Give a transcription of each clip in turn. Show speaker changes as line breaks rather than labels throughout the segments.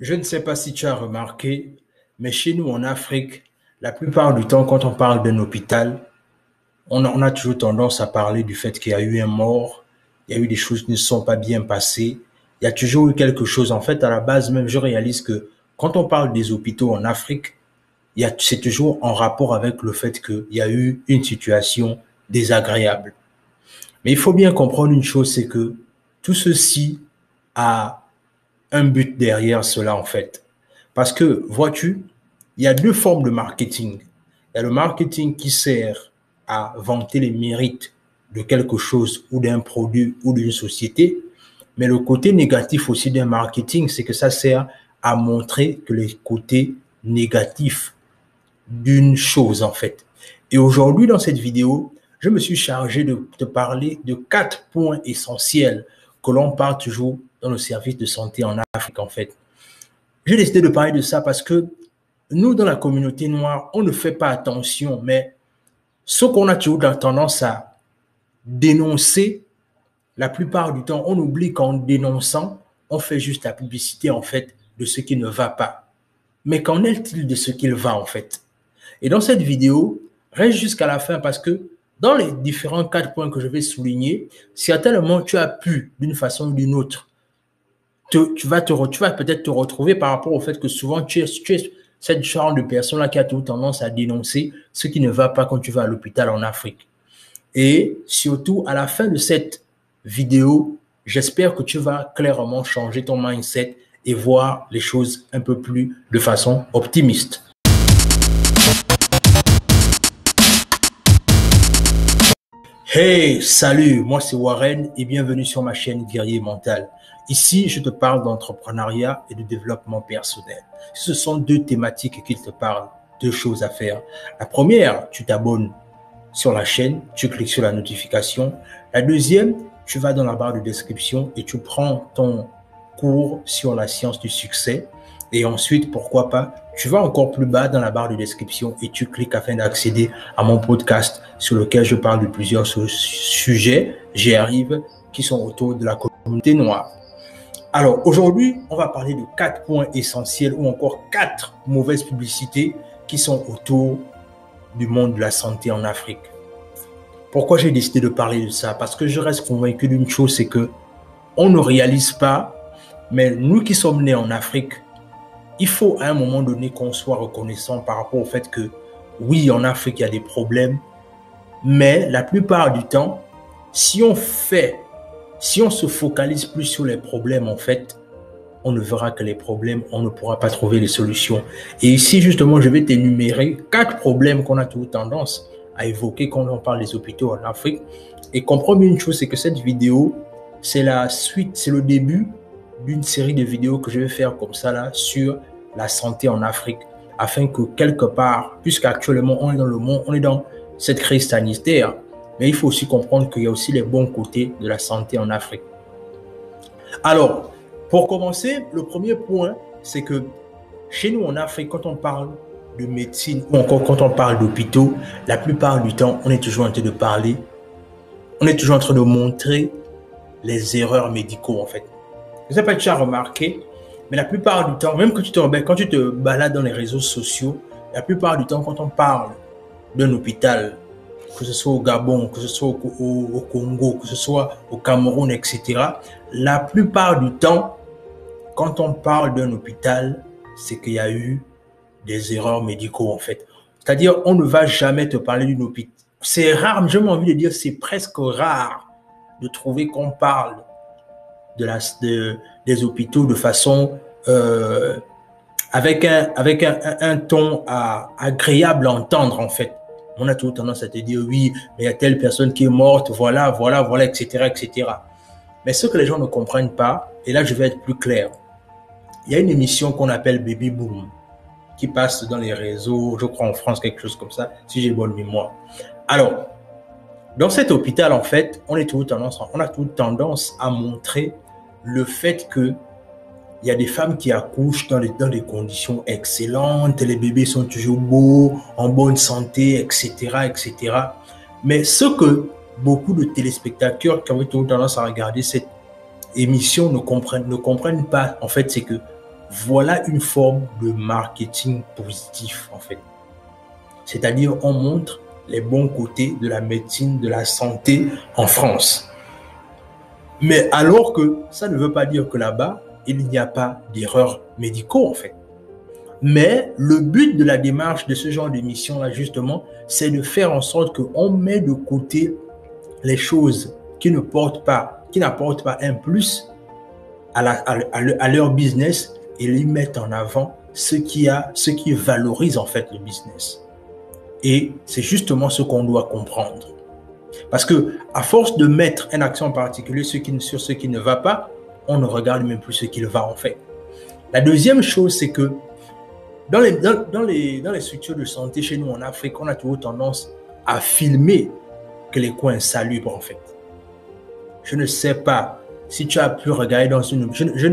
Je ne sais pas si tu as remarqué, mais chez nous en Afrique, la plupart du temps, quand on parle d'un hôpital, on a, toujours tendance à parler du fait qu'il y a eu un mort, il y a eu des choses qui ne sont pas bien passées, il y a toujours eu quelque chose. En fait, à la base même, je réalise que quand on parle des hôpitaux en Afrique, c'est toujours en rapport avec le fait qu'il y a eu une situation désagréable. Mais il faut bien comprendre une chose, c'est que tout ceci a un but derrière cela, en fait. Parce que, vois-tu, il y a deux formes de marketing. Il y a le marketing qui sert à vanter les mérites de quelque chose ou d'un produit ou d'une société. Mais le côté négatif aussi d'un marketing, c'est que ça sert à montrer que les côtés négatifs d'une chose, en fait. Et aujourd'hui, dans cette vidéo, je me suis chargé de te parler de quatre points essentiels que l'on parle toujours dans le service de santé en Afrique, en fait. J'ai décidé de parler de ça parce que nous, dans la communauté noire, on ne fait pas attention, mais ce qu'on a toujours tendance à dénoncer, la plupart du temps, on oublie qu'en dénonçant, on fait juste la publicité, en fait, de ce qui ne va pas. Mais qu'en est-il de ce qu'il va, en fait? Et dans cette vidéo, reste jusqu'à la fin parce que dans les différents quatre points que je vais souligner, certainement tu as pu, d'une façon ou d'une autre, tu, vas, peut-être te retrouver par rapport au fait que souvent tu es, tu cette genre de personne-là qui a toute tendance à dénoncer ce qui ne va pas quand tu vas à l'hôpital en Afrique. Et surtout, à la fin de cette vidéo, j'espère que tu vas clairement changer ton mindset et voir les choses un peu plus de façon optimiste. Hey, salut, moi c'est Warren et bienvenue sur ma chaîne Guerrier Mental. Ici, je te parle d'entrepreneuriat et de développement personnel. Ce sont deux thématiques qu'il te parlent, deux choses à faire. La première, tu t'abonnes sur la chaîne, tu cliques sur la notification. La deuxième, tu vas dans la barre de description et tu prends ton cours sur la science du succès. Et ensuite, pourquoi pas, tu vas encore plus bas dans la barre de description et tu cliques afin d'accéder à mon podcast sur lequel je parle de plusieurs sujets, j'y arrive, qui sont autour de la communauté noire. Alors aujourd'hui, on va parler de quatre points essentiels ou encore quatre mauvaises publicités qui sont autour du monde de la santé en Afrique. Pourquoi j'ai décidé de parler de ça? Parce que je reste convaincu d'une chose, c'est que on ne réalise pas, mais nous qui sommes nés en Afrique, il faut à un moment donné qu'on soit reconnaissant par rapport au fait que oui, en Afrique, il y a des problèmes, mais la plupart du temps, si on fait si on se focalise plus sur les problèmes, en fait, on ne verra que les problèmes, on ne pourra pas trouver les solutions. Et ici, justement, je vais t'énumérer quatre problèmes qu'on a toujours tendance à évoquer quand on parle des hôpitaux en Afrique. Et comprends une chose, c'est que cette vidéo, c'est la suite, c'est le début d'une série de vidéos que je vais faire comme ça là sur la santé en Afrique, afin que quelque part, puisqu'actuellement on est dans le monde, on est dans cette crise sanitaire, mais il faut aussi comprendre qu'il y a aussi les bons côtés de la santé en Afrique. Alors, pour commencer, le premier point, c'est que chez nous en Afrique, quand on parle de médecine ou encore quand on parle d'hôpitaux, la plupart du temps, on est toujours en train de parler, on est toujours en train de montrer les erreurs médicaux en fait. Je ne sais pas si tu as remarqué, mais la plupart du temps, même quand tu te, quand tu te balades dans les réseaux sociaux, la plupart du temps, quand on parle d'un hôpital, que ce soit au Gabon, que ce soit au, Congo, que ce soit au Cameroun, etc., la plupart du temps, quand on parle d'un hôpital, c'est qu'il y a eu des erreurs médicaux, en fait. C'est-à-dire, on ne va jamais te parler d'une hôpital. C'est rare, j'ai envie de dire, c'est presque rare de trouver qu'on parle de la, des hôpitaux de façon euh, avec un, avec un, un, ton agréable à entendre, en fait on a toujours tendance à te dire oui, mais il y a telle personne qui est morte, voilà, voilà, voilà, etc., etc. Mais ce que les gens ne comprennent pas, et là je vais être plus clair, il y a une émission qu'on appelle Baby Boom qui passe dans les réseaux, je crois en France, quelque chose comme ça, si j'ai bonne mémoire. Alors, dans cet hôpital, en fait, on, est toujours tendance, on a toute tendance à montrer le fait que il y a des femmes qui accouchent dans des, conditions excellentes, les bébés sont toujours beaux, en bonne santé, etc., etc. Mais ce que beaucoup de téléspectateurs qui ont tendance à regarder cette émission ne comprennent, ne comprennent pas, en fait, c'est que voilà une forme de marketing positif en fait. C'est-à-dire on montre les bons côtés de la médecine, de la santé en France. Mais alors que ça ne veut pas dire que là-bas, il n'y a pas d'erreurs médicaux en fait. Mais le but de la démarche de ce genre d'émission-là, justement, c'est de faire en sorte qu'on met de côté les choses qui ne portent pas, qui n'apportent pas un plus à, à, leur business et les mettre en avant ce qui a, ce qui valorise en fait le business. Et c'est justement ce qu'on doit comprendre. Parce que à force de mettre un accent particulier sur ce qui ne va pas, on ne regarde même plus ce qu'il va en fait. La deuxième chose, c'est que dans les, structures de santé chez nous en Afrique, on a toujours tendance à filmer que les coins salubres en fait. Je ne sais pas si tu as pu regarder dans une... Je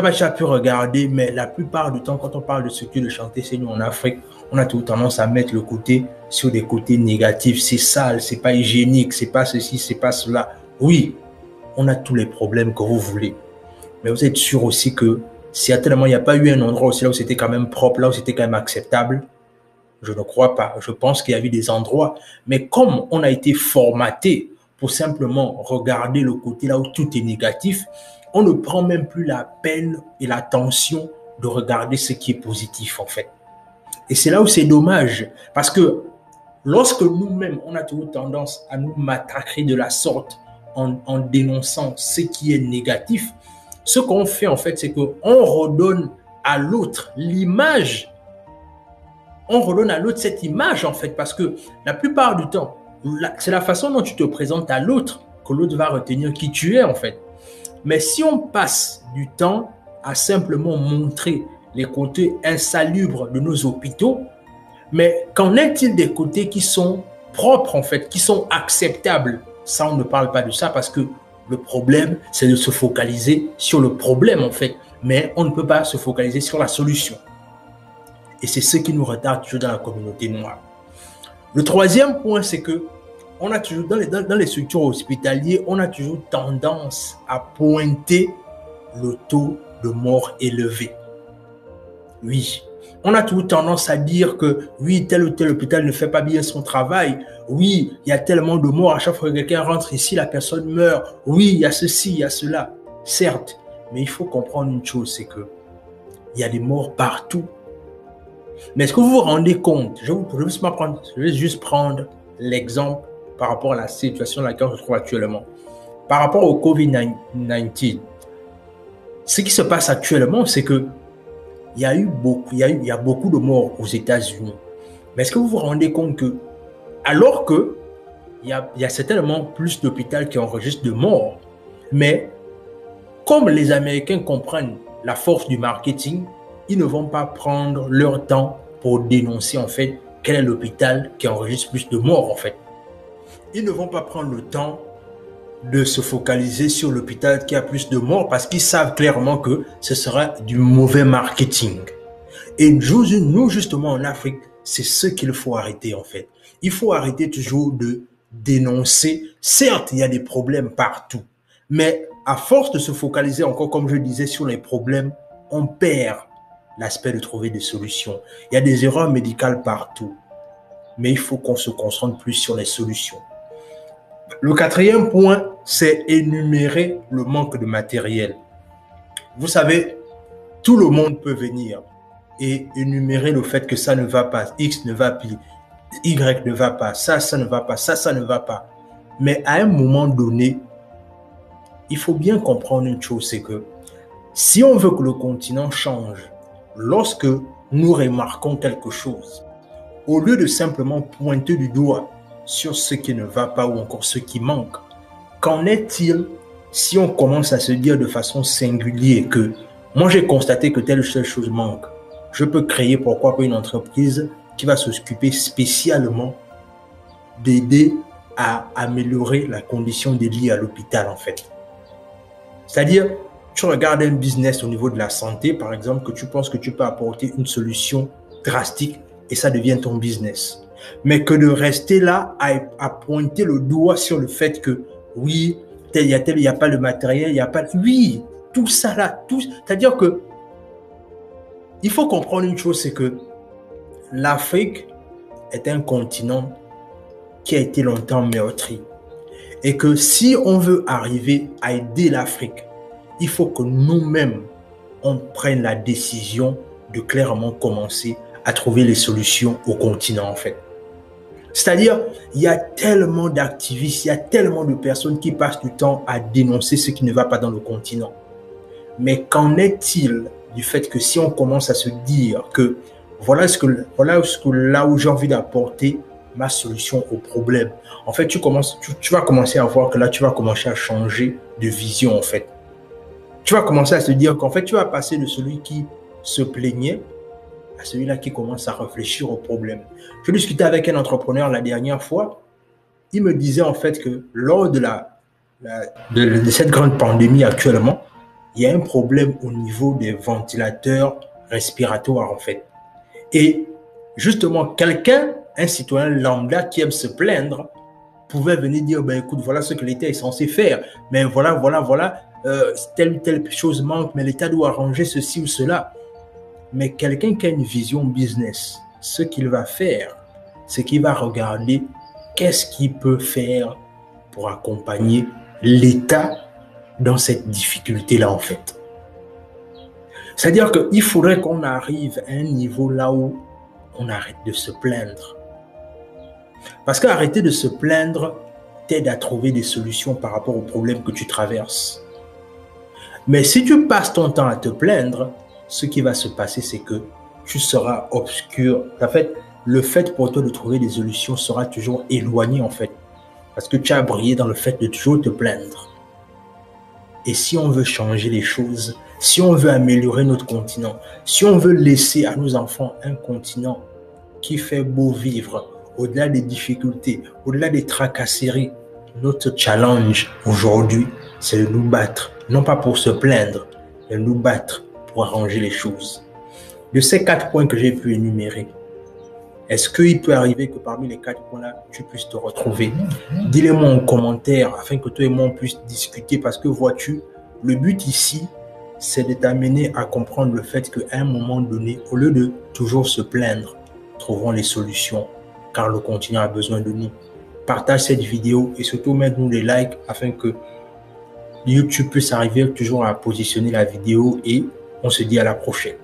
ne sais pas pu regarder, mais la plupart du temps, quand on parle de structures de santé chez nous en Afrique, on a toujours tendance à mettre le côté sur des côtés négatifs. C'est sale, c'est pas hygiénique, c'est pas ceci, c'est pas cela. Oui, on a tous les problèmes que vous voulez. Mais vous êtes sûr aussi que Certainement, il n'y a pas eu un endroit aussi là où c'était quand même propre, là où c'était quand même acceptable? Je ne crois pas. Je pense qu'il y a eu des endroits. Mais comme on a été formaté pour simplement regarder le côté là où tout est négatif, on ne prend même plus la peine et l'attention de regarder ce qui est positif en fait. Et c'est là où c'est dommage. Parce que lorsque nous-mêmes, on a toujours tendance à nous matraquer de la sorte en, en dénonçant ce qui est négatif, ce qu'on fait en fait, c'est qu'on redonne à l'autre l'image. On redonne à l'autre cette image en fait, parce que la plupart du temps, c'est la façon dont tu te présentes à l'autre que l'autre va retenir qui tu es en fait. Mais si on passe du temps à simplement montrer les côtés insalubres de nos hôpitaux, mais qu'en est-il des côtés qui sont propres en fait, qui sont acceptables? Ça, on ne parle pas de ça parce que le problème, c'est de se focaliser sur le problème, en fait. Mais on ne peut pas se focaliser sur la solution. Et c'est ce qui nous retarde toujours dans la communauté noire. Le troisième point, c'est que on a toujours, dans les, structures hospitalières, on a toujours tendance à pointer le taux de mort élevé. Oui, on a toujours tendance à dire que oui, tel ou tel hôpital ne fait pas bien son travail. Oui, il y a tellement de morts. À chaque fois que quelqu'un rentre ici, la personne meurt. Oui, il y a ceci, il y a cela. Certes, mais il faut comprendre une chose, c'est que il y a des morts partout. Mais est-ce que vous vous rendez compte je, vais juste prendre, l'exemple par rapport à la situation dans laquelle on se trouve actuellement. Par rapport au COVID-19, ce qui se passe actuellement, c'est que il y a eu beaucoup, il y a, beaucoup de morts aux États-Unis. Mais est-ce que vous vous rendez compte que, alors que il y a, il y a certainement plus d'hôpitaux qui enregistrent de morts, mais comme les Américains comprennent la force du marketing, ils ne vont pas prendre leur temps pour dénoncer en fait quel est l'hôpital qui enregistre plus de morts en fait. Ils ne vont pas prendre le temps de se focaliser sur l'hôpital qui a plus de morts parce qu'ils savent clairement que ce sera du mauvais marketing. Et nous, justement, en Afrique, c'est ce qu'il faut arrêter, en fait. Il faut arrêter toujours de dénoncer. Certes, il y a des problèmes partout, mais à force de se focaliser encore, comme je disais, sur les problèmes, on perd l'aspect de trouver des solutions. Il y a des erreurs médicales partout, mais il faut qu'on se concentre plus sur les solutions. Le quatrième point, c'est énumérer le manque de matériel. Vous savez, tout le monde peut venir et énumérer le fait que ça ne va pas, X ne va plus, Y ne va pas, ça, ça ne va pas, ça, ça ne va pas. Mais à un moment donné, il faut bien comprendre une chose, c'est que si on veut que le continent change, lorsque nous remarquons quelque chose, au lieu de simplement pointer du doigt sur ce qui ne va pas ou encore ce qui manque, Qu'en est-il si on commence à se dire de façon singulière que moi j'ai constaté que telle ou telle chose manque, je peux créer pourquoi pas une entreprise qui va s'occuper spécialement d'aider à améliorer la condition des lits à l'hôpital en fait. C'est-à-dire, tu regardes un business au niveau de la santé, par exemple, que tu penses que tu peux apporter une solution drastique et ça devient ton business. Mais que de rester là à, pointer le doigt sur le fait que oui, il y a tel, il n'y a pas le matériel, il n'y a pas. Oui, tout ça là, tout. C'est-à-dire que il faut comprendre une chose, c'est que l'Afrique est un continent qui a été longtemps meurtri. Et que si on veut arriver à aider l'Afrique, il faut que nous-mêmes, on prenne la décision de clairement commencer à trouver les solutions au continent, en fait. C'est-à-dire, il y a tellement d'activistes, il y a tellement de personnes qui passent du temps à dénoncer ce qui ne va pas dans le continent. Mais qu'en est-il du fait que si on commence à se dire que voilà ce que, voilà là où j'ai envie d'apporter ma solution au problème. En fait, tu, tu, vas commencer à voir que là, tu vas commencer à changer de vision, en fait. Tu vas commencer à se dire qu'en fait, tu vas passer de celui qui se plaignait à celui-là qui commence à réfléchir au problème. Je discutais avec un entrepreneur la dernière fois. Il me disait en fait que lors de la, de, de cette grande pandémie actuellement, il y a un problème au niveau des ventilateurs respiratoires en fait. Et justement, quelqu'un, un citoyen lambda qui aime se plaindre, pouvait venir dire, ben écoute, voilà ce que l'État est censé faire. Mais voilà, voilà, voilà, euh, telle ou telle chose manque, mais l'État doit arranger ceci ou cela. Mais quelqu'un qui a une vision business, ce qu'il va faire, c'est qu'il va regarder qu'est-ce qu'il peut faire pour accompagner l'État dans cette difficulté-là, en fait. C'est-à-dire qu'il faudrait qu'on arrive à un niveau là où on arrête de se plaindre. Parce qu'arrêter de se plaindre t'aide à trouver des solutions par rapport aux problèmes que tu traverses. Mais si tu passes ton temps à te plaindre, ce qui va se passer, c'est que tu seras obscur. En fait, le fait pour toi de trouver des solutions sera toujours éloigné, en fait. Parce que tu as brillé dans le fait de toujours te plaindre. Et si on veut changer les choses, si on veut améliorer notre continent, si on veut laisser à nos enfants un continent qui fait beau vivre, au-delà des difficultés, au-delà des tracasseries, notre challenge aujourd'hui, c'est de nous battre, non pas pour se plaindre, mais de nous battre pour arranger les choses. De ces quatre points que j'ai pu énumérer, est-ce qu'il peut arriver que parmi les quatre points-là, tu puisses te retrouver? Dis-le-moi en commentaire afin que toi et moi on puisse discuter parce que vois-tu, le but ici, c'est de t'amener à comprendre le fait qu'à un moment donné, au lieu de toujours se plaindre, trouvons les solutions car le continent a besoin de nous. Partage cette vidéo et surtout mets-nous des likes afin que YouTube puisse arriver toujours à positionner la vidéo et on se dit à la prochaine.